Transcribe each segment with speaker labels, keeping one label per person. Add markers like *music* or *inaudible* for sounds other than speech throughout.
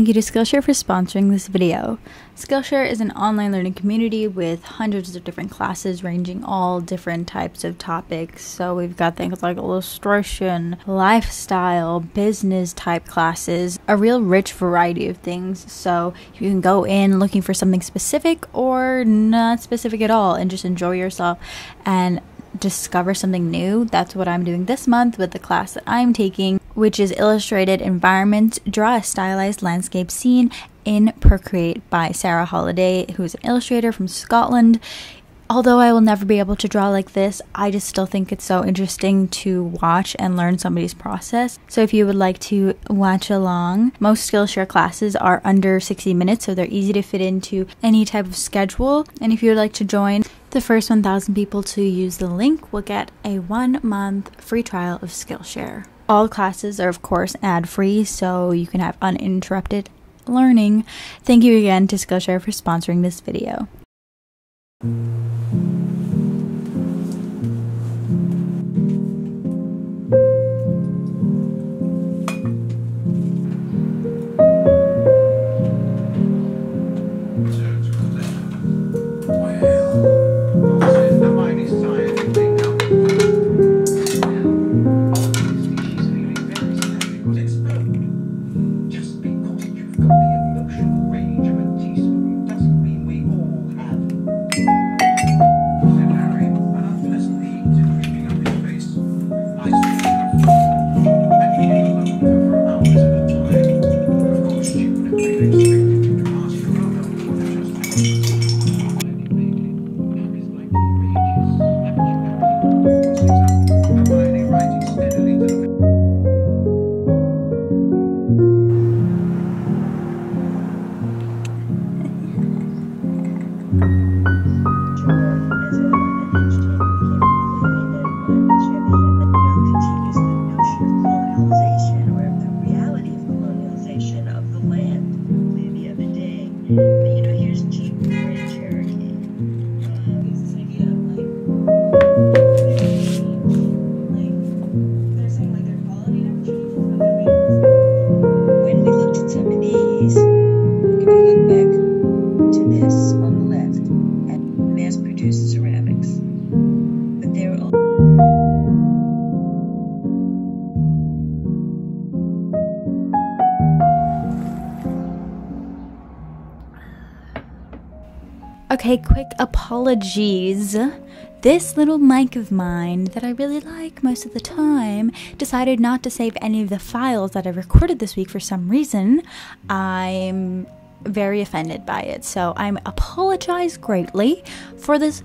Speaker 1: Thank you to Skillshare for sponsoring this video. Skillshare is an online learning community with hundreds of different classes ranging all different types of topics. So we've got things like illustration, lifestyle, business type classes, a real rich variety of things. So you can go in looking for something specific or not specific at all and just enjoy yourself and discover something new. That's what I'm doing this month with the class that I'm taking, which is Illustrated Environment Draw a Stylized Landscape Scene in Procreate by Sarah Holiday, who is an illustrator from Scotland. Although I will never be able to draw like this, I just still think it's so interesting to watch and learn somebody's process. So if you would like to watch along, most Skillshare classes are under 60 minutes, so they're easy to fit into any type of schedule. And if you would like to join, the first 1,000 people to use the link will get a one month free trial of Skillshare. All classes are, of course, ad free, so you can have uninterrupted learning. Thank you again to Skillshare for sponsoring this video. Okay, quick apologies. This little mic of mine that I really like most of the time decided not to save any of the files that I recorded this week for some reason. I'm very offended by it, so I apologize greatly for this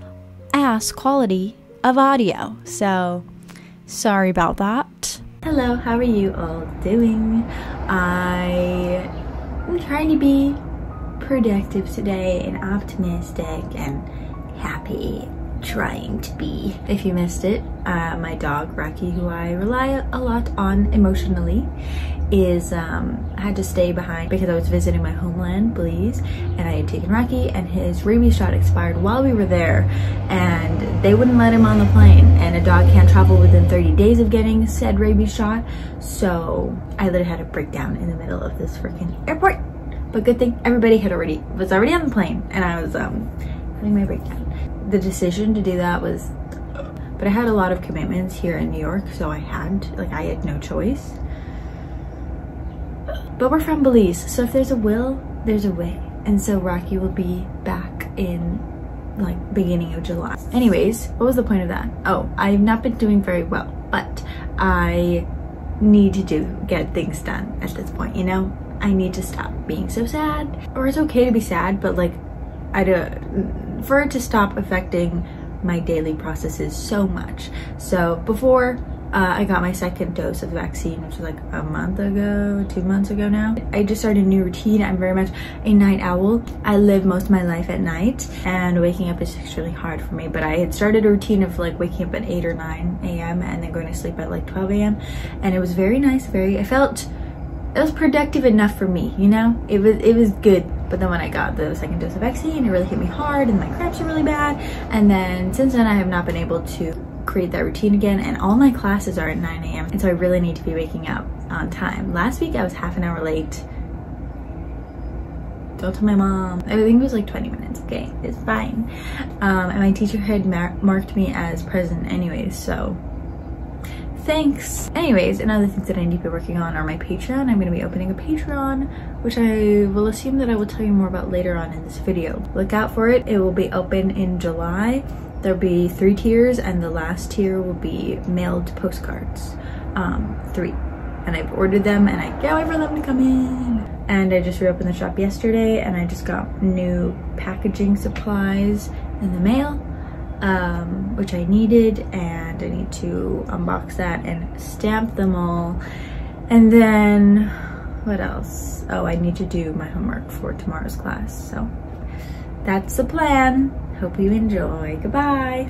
Speaker 1: ass quality of audio. So, sorry about that. Hello, how are you all doing? I am trying to be productive today and optimistic and happy trying to be. If you missed it, uh, my dog Rocky, who I rely a lot on emotionally, is um, had to stay behind because I was visiting my homeland, Belize, and I had taken Rocky, and his rabies shot expired while we were there, and they wouldn't let him on the plane. And a dog can't travel within 30 days of getting said rabies shot, so I literally had a breakdown in the middle of this freaking airport. But good thing everybody had already was already on the plane, and I was um having my breakdown. The decision to do that was, but I had a lot of commitments here in New York, so I had like I had no choice. But we're from Belize, so if there's a will, there's a way. And so Rocky will be back in like beginning of July. Anyways, what was the point of that? Oh, I've not been doing very well, but I need to do get things done at this point, you know? I need to stop being so sad. Or it's okay to be sad, but like I do for it to stop affecting my daily processes so much. So before uh, I got my second dose of the vaccine, which was like a month ago, two months ago now. I just started a new routine. I'm very much a night owl. I live most of my life at night and waking up is extremely hard for me. But I had started a routine of like waking up at 8 or 9 a.m. and then going to sleep at like 12 a.m. And it was very nice, very, I felt it was productive enough for me, you know? It was it was good. But then when I got the second dose of vaccine, it really hit me hard and my cramps are really bad. And then since then I have not been able to create that routine again and all my classes are at 9 a.m. and so I really need to be waking up on time. Last week I was half an hour late
Speaker 2: Don't tell my mom. I think it was like 20 minutes. Okay, it's fine. Um, and my teacher had mar marked me as present anyways, so thanks. Anyways, another things that I need to be working on are my Patreon. I'm going to be opening a Patreon, which I will assume that I will tell you more about later on in this video. Look out for it. It will be open in July. There'll be three tiers and the last tier will be mailed postcards. Um, three. And I've ordered them and I can't wait for them to come in. And I just reopened the shop yesterday and I just got new packaging supplies in the mail um, which I needed and I need to unbox that and stamp them all. And then what else? Oh, I need to do my homework for tomorrow's class. So that's the plan. Hope you enjoy. Goodbye.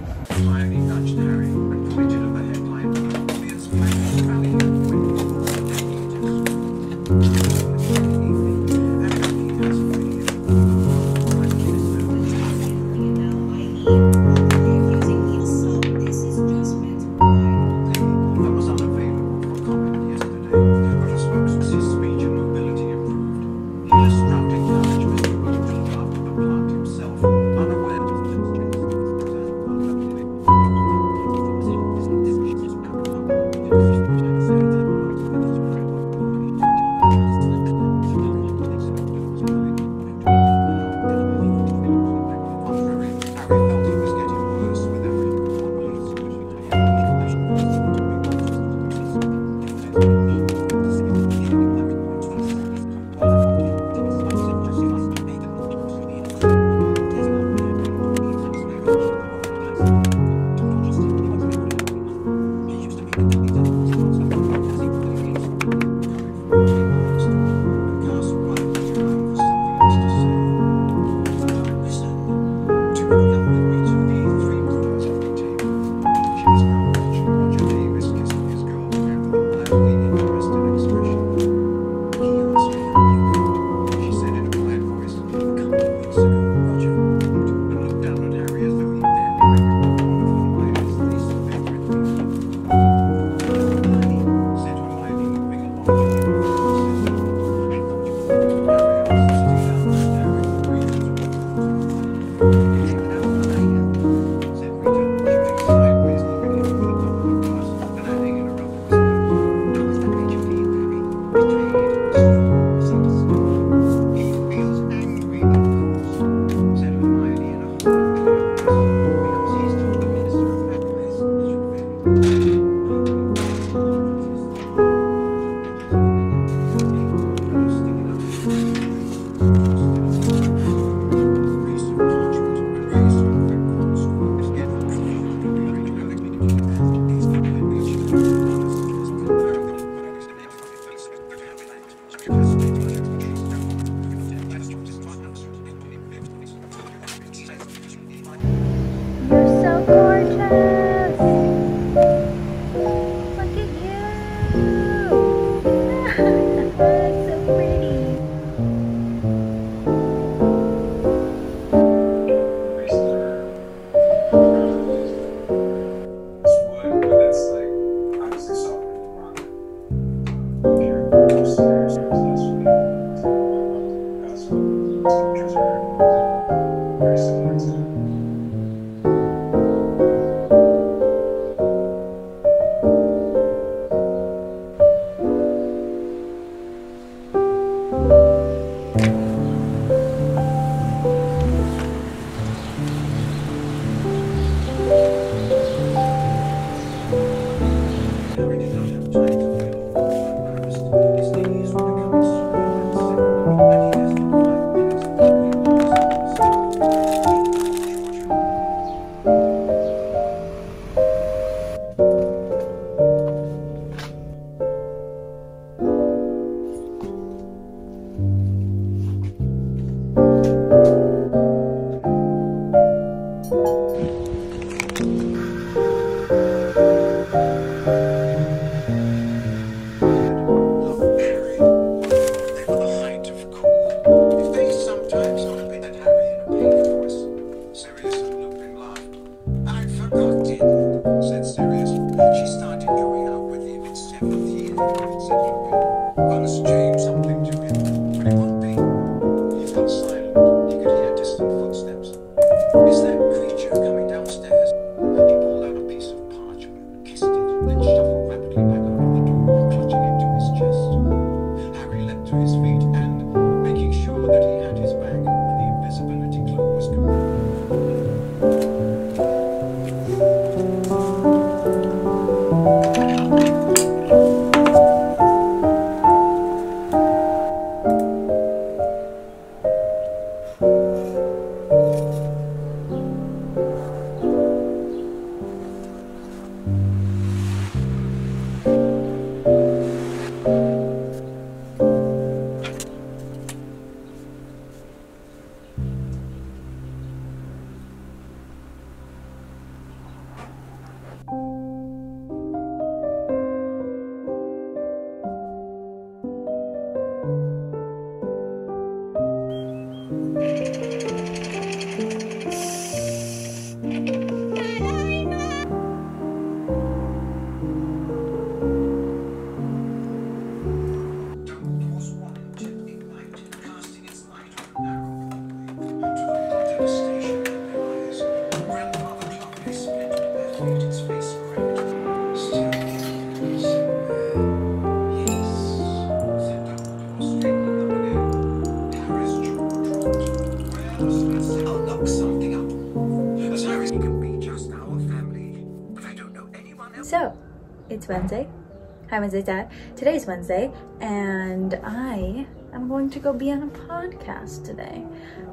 Speaker 3: It's
Speaker 1: Wednesday. Hi, Wednesday Dad. Today's Wednesday, and I am going to go be on a podcast today.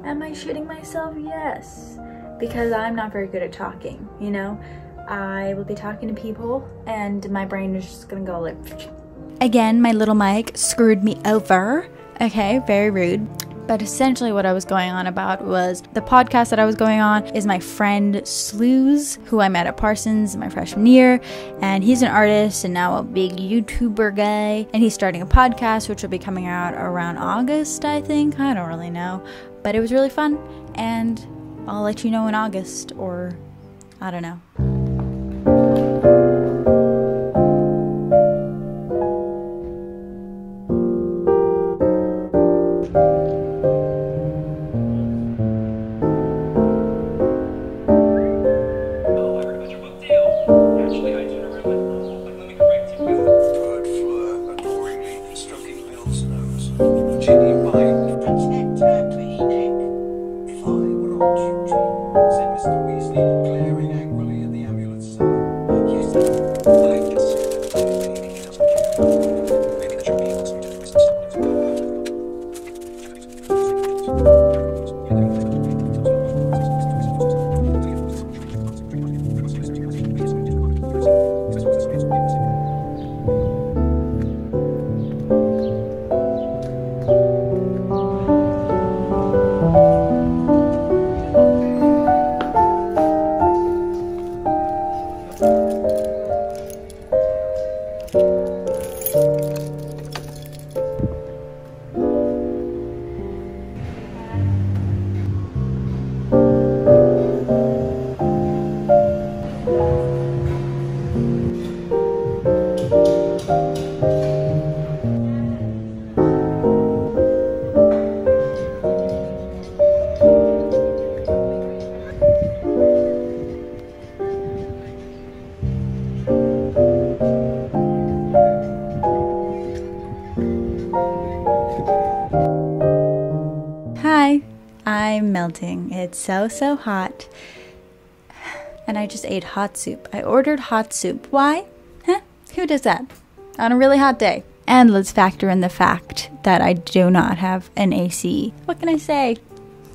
Speaker 1: Am I shitting myself? Yes. Because I'm not very good at talking, you know? I will be talking to people, and my brain is just gonna go like. *sniffs* Again, my little mic screwed me over. Okay, very rude. But essentially, what I was going on about was the podcast that I was going on is my friend Slews, who I met at Parsons my freshman year. And he's an artist and now a big YouTuber guy. And he's starting a podcast, which will be coming out around August, I think. I don't really know. But it was really fun. And I'll let you know in August, or I don't know. So, so hot. And I just ate hot soup. I ordered hot soup. Why? Huh? Who does that? On a really hot day. And let's factor in the fact that I do not have an AC. What can I say?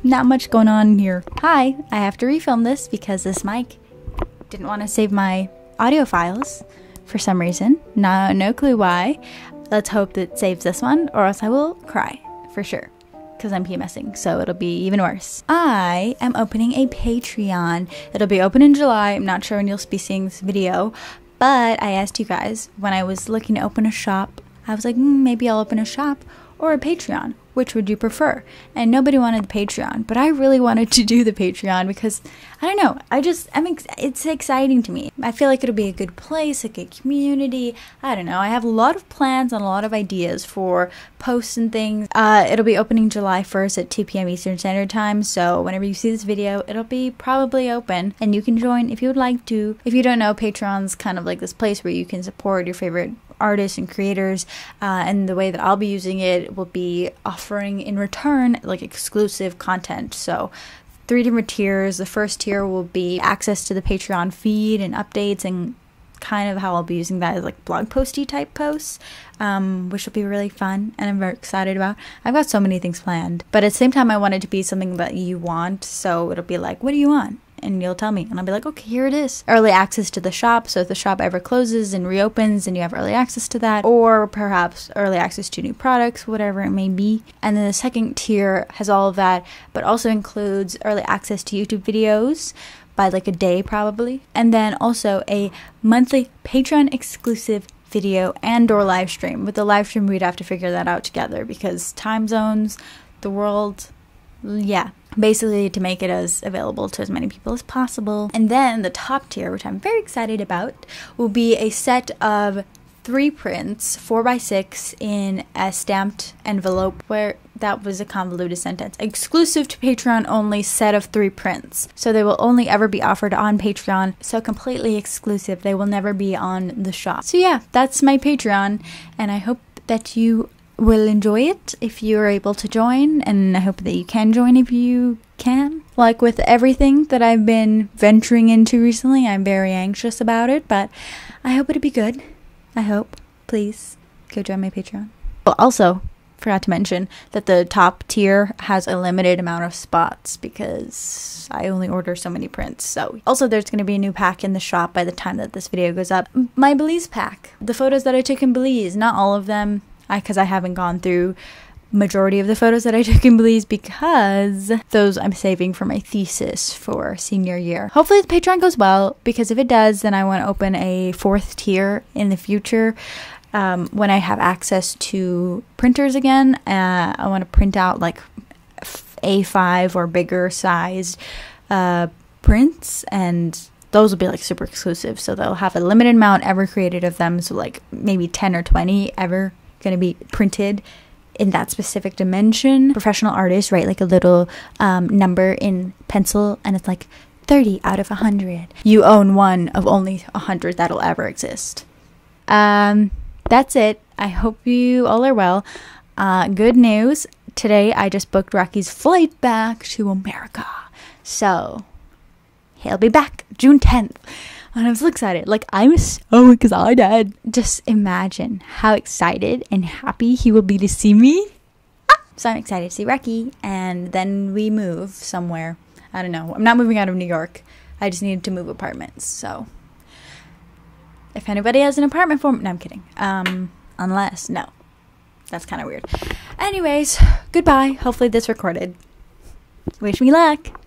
Speaker 1: Not much going on here. Hi, I have to refilm this because this mic didn't want to save my audio files for some reason. No, no clue why. Let's hope that saves this one, or else I will cry for sure because I'm PMSing, so it'll be even worse. I am opening a Patreon. It'll be open in July. I'm not sure when you'll be seeing this video, but I asked you guys when I was looking to open a shop, I was like, mm, maybe I'll open a shop or a Patreon. Which would you prefer? And nobody wanted the Patreon, but I really wanted to do the Patreon because I don't know. I just I'm ex- it's exciting to me. I feel like it'll be a good place, a good community. I don't know. I have a lot of plans and a lot of ideas for posts and things. Uh, it'll be opening July 1st at 2 p.m. Eastern Standard Time. So whenever you see this video, it'll be probably open, and you can join if you would like to. If you don't know, Patreon's kind of like this place where you can support your favorite artists and creators. Uh, and the way that I'll be using it will be offering in return like exclusive content. So three different tiers. The first tier will be access to the Patreon feed and updates and kind of how I'll be using that as like blog posty type posts, um, which will be really fun and I'm very excited about. I've got so many things planned, but at the same time, I want it to be something that you want. So it'll be like, what do you want? And you'll tell me, and I'll be like, okay, here it is. Early access to the shop. So if the shop ever closes and reopens, and you have early access to that, or perhaps early access to new products, whatever it may be. And then the second tier has all of that, but also includes early access to YouTube videos, by like a day probably and then also a monthly patreon exclusive video and or live stream with the live stream we'd have to figure that out together because time zones the world yeah basically to make it as available to as many people as possible and then the top tier which i'm very excited about will be a set of three prints, four by six, in a stamped envelope where that was a convoluted sentence. Exclusive to Patreon only set of three prints. So they will only ever be offered on Patreon. So completely exclusive. They will never be on the shop. So yeah, that's my Patreon. And I hope that you will enjoy it if you're able to join. And I hope that you can join if you can. Like with everything that I've been venturing into recently, I'm very anxious about it. But I hope it'll be good. I hope. Please go join my Patreon. Oh, also, forgot to mention that the top tier has a limited amount of spots because I only order so many prints. So, also, there's going to be a new pack in the shop by the time that this video goes up. My Belize pack. The photos that I took in Belize, not all of them, because I, I haven't gone through majority of the photos that I *laughs* took in Belize because those I'm saving for my thesis for senior year. Hopefully the Patreon goes well because if it does, then I want to open a fourth tier in the future. Um, when I have access to printers again, uh, I want to print out like A5 or bigger sized uh, prints and those will be like super exclusive. So they'll have a limited amount ever created of them. So like maybe 10 or 20 ever going to be printed in that specific dimension. Professional artists write like a little um, number in pencil and it's like 30 out of 100. You own one of only 100 that'll ever exist. Um, that's it. I hope you all are well. Uh, good news. Today I just booked Rocky's flight back to America. So he'll be back June 10th. And I'm so excited. Like, I'm so excited. Just imagine how excited and happy he will be to see me. Ah! So I'm excited to see Rocky. And then we move somewhere. I don't know. I'm not moving out of New York. I just needed to move apartments. So if anybody has an apartment for me, no, I'm kidding. Um, unless, no. That's kind of weird. Anyways, goodbye. Hopefully this recorded. Wish me luck.